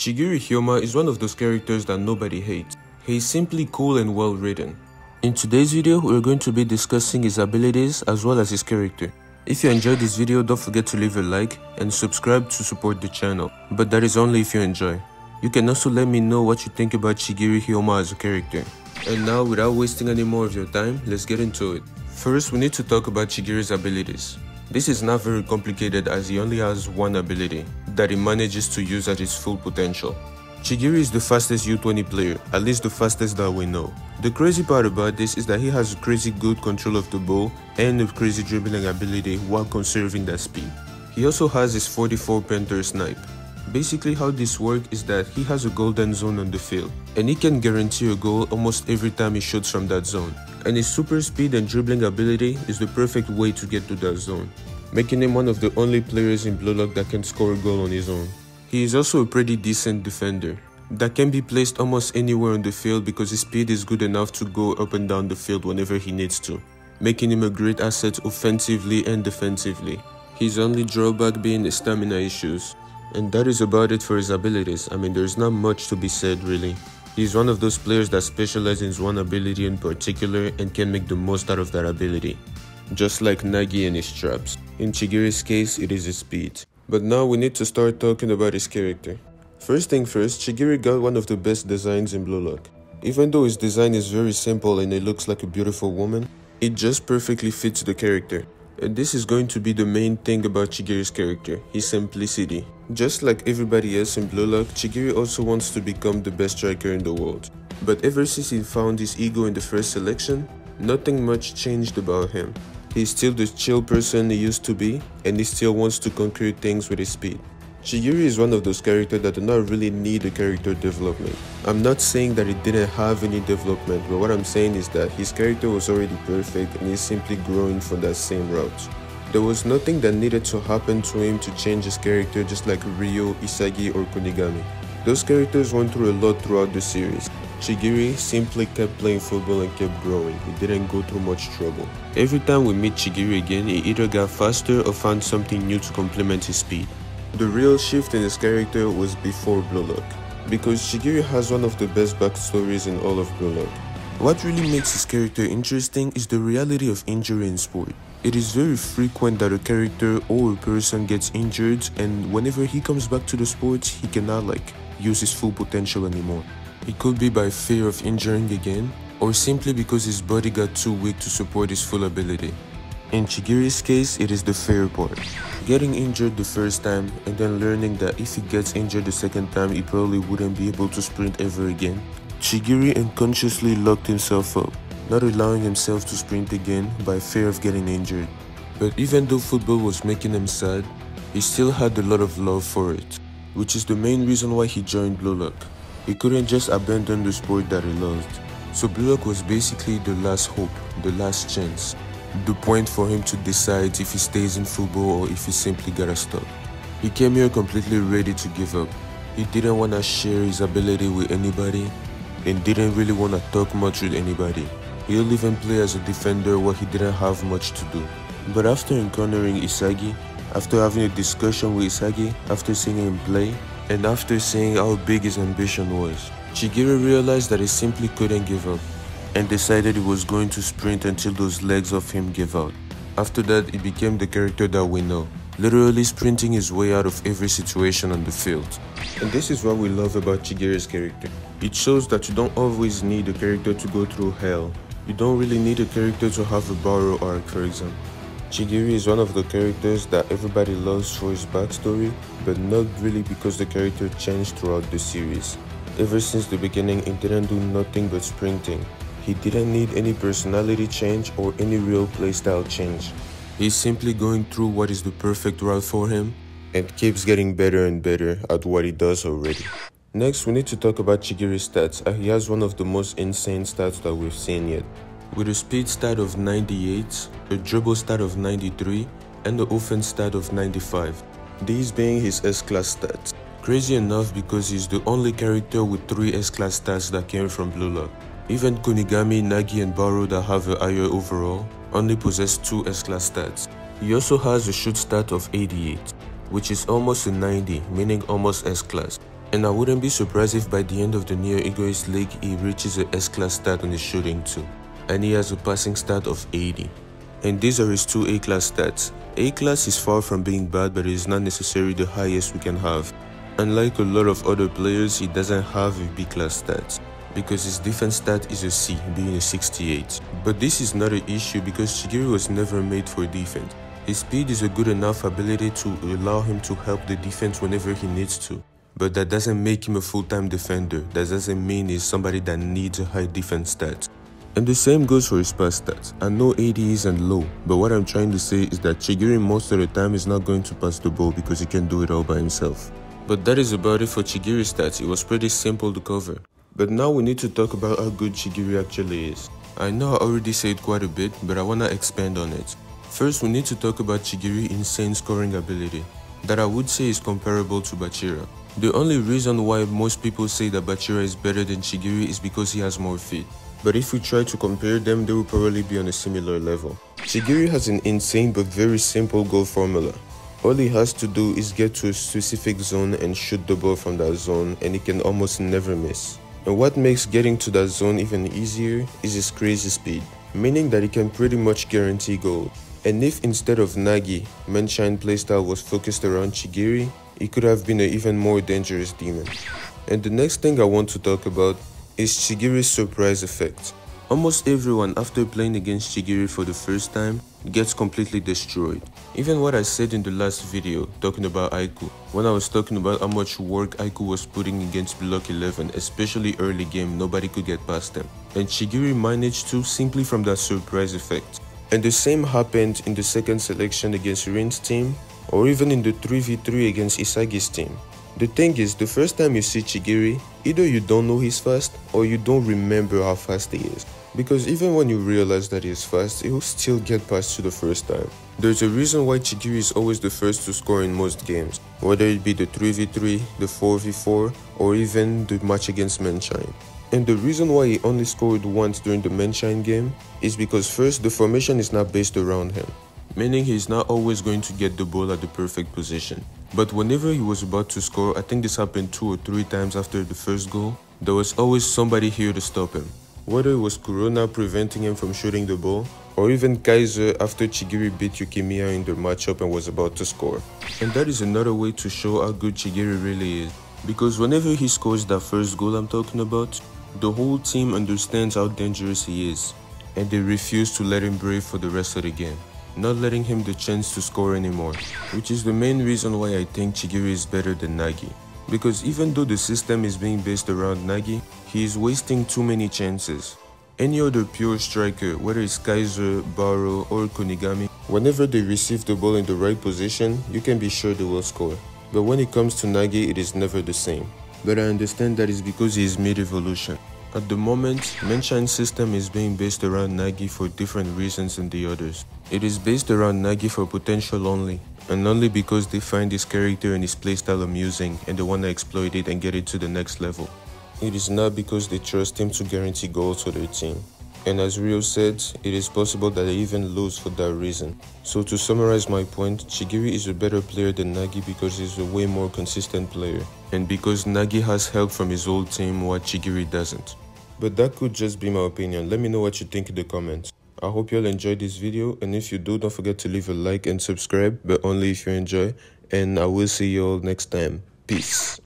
Chigiri Hyoma is one of those characters that nobody hates. He is simply cool and well written. In today's video, we're going to be discussing his abilities as well as his character. If you enjoyed this video, don't forget to leave a like and subscribe to support the channel, but that is only if you enjoy. You can also let me know what you think about Chigiri Hyoma as a character. And now, without wasting any more of your time, let's get into it. First, we need to talk about Chigiri's abilities. This is not very complicated as he only has one ability that he manages to use at his full potential. Chigiri is the fastest U20 player, at least the fastest that we know. The crazy part about this is that he has crazy good control of the ball and a crazy dribbling ability while conserving that speed. He also has his 44 Panther snipe. Basically how this works is that he has a golden zone on the field and he can guarantee a goal almost every time he shoots from that zone. And his super speed and dribbling ability is the perfect way to get to that zone, making him one of the only players in Blue Lock that can score a goal on his own. He is also a pretty decent defender that can be placed almost anywhere on the field because his speed is good enough to go up and down the field whenever he needs to, making him a great asset offensively and defensively. His only drawback being his stamina issues, and that is about it for his abilities. I mean, there's not much to be said really. He's one of those players that specializes in one ability in particular and can make the most out of that ability. Just like Nagi and his traps. In Chigiri's case, it is his speed. But now we need to start talking about his character. First thing first, Chigiri got one of the best designs in Blue Lock. Even though his design is very simple and it looks like a beautiful woman, it just perfectly fits the character. And this is going to be the main thing about Chigiri's character, his simplicity. Just like everybody else in Blue Lock, Chigiri also wants to become the best striker in the world. But ever since he found his ego in the first selection, nothing much changed about him. He's still the chill person he used to be, and he still wants to conquer things with his speed. Chigiri is one of those characters that do not really need a character development. I'm not saying that he didn't have any development, but what I'm saying is that his character was already perfect and he's simply growing from that same route. There was nothing that needed to happen to him to change his character just like Reo, Isagi or Kunigami. Those characters went through a lot throughout the series. Chigiri simply kept playing football and kept growing, he didn't go through much trouble. Every time we meet Chigiri again, he either got faster or found something new to complement his speed. The real shift in his character was before Blue Lock, because Chigiri has one of the best backstories in all of Blue Lock. What really makes his character interesting is the reality of injury in sport. It is very frequent that a character or a person gets injured and whenever he comes back to the sport, he cannot like use his full potential anymore. It could be by fear of injuring again or simply because his body got too weak to support his full ability. In Chigiri's case, it is the fear part. Getting injured the first time and then learning that if he gets injured the second time, he probably wouldn't be able to sprint ever again. Chigiri unconsciously locked himself up, not allowing himself to sprint again by fear of getting injured. But even though football was making him sad, he still had a lot of love for it, which is the main reason why he joined Blue Lock. He couldn't just abandon the sport that he loved. So Blue Lock was basically the last hope, the last chance, the point for him to decide if he stays in football or if he simply gotta stop. He came here completely ready to give up. He didn't want to share his ability with anybody and didn't really want to talk much with anybody. He'll even play as a defender where he didn't have much to do. But after encountering Isagi, after having a discussion with Isagi, after seeing him play, and after seeing how big his ambition was, Chigiri realized that he simply couldn't give up and decided he was going to sprint until those legs of him gave out. After that, he became the character that we know, literally sprinting his way out of every situation on the field. And this is what we love about Chigiri's character. It shows that you don't always need a character to go through hell. You don't really need a character to have a Baro arc, for example. Chigiri is one of the characters that everybody loves for his backstory, but not really because the character changed throughout the series. Ever since the beginning, he didn't do nothing but sprinting. He didn't need any personality change or any real playstyle change. He's simply going through what is the perfect route for him and keeps getting better and better at what he does already. Next, we need to talk about Chigiri's stats. He has one of the most insane stats that we've seen yet. With a speed stat of 98, a dribble stat of 93, and the offense stat of 95. These being his S-class stats. Crazy enough because he's the only character with 3 S-class stats that came from Blue Lock. Even Kunigami, Nagi and Baro that have a higher overall only possess 2 S-class stats. He also has a shoot stat of 88, which is almost a 90, meaning almost S-class. And I wouldn't be surprised if by the end of the Neo Egoist League he reaches a S-class stat on his shooting too. And he has a passing stat of 80. And these are his two A-class stats. A-class is far from being bad but it is not necessarily the highest we can have. Unlike a lot of other players, he doesn't have a B-class stats because his defense stat is a C, being a 68. But this is not an issue because Chigiri was never made for defense. His speed is a good enough ability to allow him to help the defense whenever he needs to. But that doesn't make him a full-time defender. That doesn't mean he's somebody that needs a high defense stat. And the same goes for his pass stats. I know AD isn't low, but what I'm trying to say is that Chigiri most of the time is not going to pass the ball because he can do it all by himself. But that is about it for Chigiri's stats, it was pretty simple to cover. But now we need to talk about how good Chigiri actually is. I know I already said quite a bit, but I wanna expand on it. First, we need to talk about Chigiri's insane scoring ability, that I would say is comparable to Bachira. The only reason why most people say that Bachira is better than Chigiri is because he has more feet. But if we try to compare them, they will probably be on a similar level. Chigiri has an insane but very simple goal formula. All he has to do is get to a specific zone and shoot the ball from that zone and he can almost never miss. And what makes getting to that zone even easier is his crazy speed, meaning that he can pretty much guarantee goal. And if instead of Nagi, Manshine playstyle was focused around Chigiri, he could have been an even more dangerous demon. And the next thing I want to talk about is Chigiri's surprise effect. Almost everyone after playing against Chigiri for the first time gets completely destroyed. Even what I said in the last video talking about Aiku, when I was talking about how much work Aiku was putting against Block 11, especially early game, nobody could get past them. And Chigiri managed to simply from that surprise effect. And the same happened in the second selection against Rin's team, or even in the 3v3 against Isagi's team. The thing is, the first time you see Chigiri, either you don't know he's fast, or you don't remember how fast he is. Because even when you realize that he is fast, he will still get past you the first time. There's a reason why Chigiri is always the first to score in most games, whether it be the 3v3, the 4v4, or even the match against Manshine. And the reason why he only scored once during the Manshine game is because first, the formation is not based around him, meaning he's not always going to get the ball at the perfect position. But whenever he was about to score, I think this happened two or three times after the first goal, there was always somebody here to stop him. Whether it was Kurona preventing him from shooting the ball, or even Kaiser after Chigiri beat Yukimiya in their matchup and was about to score. And that is another way to show how good Chigiri really is. Because whenever he scores that first goal I'm talking about, the whole team understands how dangerous he is, and they refuse to let him breathe for the rest of the game, not letting him the chance to score anymore, which is the main reason why I think Chigiri is better than Nagi. Because even though the system is being based around Nagi, he is wasting too many chances. Any other pure striker, whether it's Kaiser, Baro, or Kunigami, whenever they receive the ball in the right position, you can be sure they will score. But when it comes to Nagi, it is never the same. But I understand that is because he is mid-evolution. At the moment, Manshine's system is being based around Nagi for different reasons than the others. It is based around Nagi for potential only, and only because they find his character and his playstyle amusing and they want to exploit it and get it to the next level. It is not because they trust him to guarantee goals for their team. And as Reo said, it is possible that they even lose for that reason. So to summarize my point, Chigiri is a better player than Nagi because he's a way more consistent player. And because Nagi has help from his old team what Chigiri doesn't. But that could just be my opinion. Let me know what you think in the comments. I hope you all enjoyed this video and if you do, don't forget to leave a like and subscribe, but only if you enjoy. And I will see you all next time. Peace.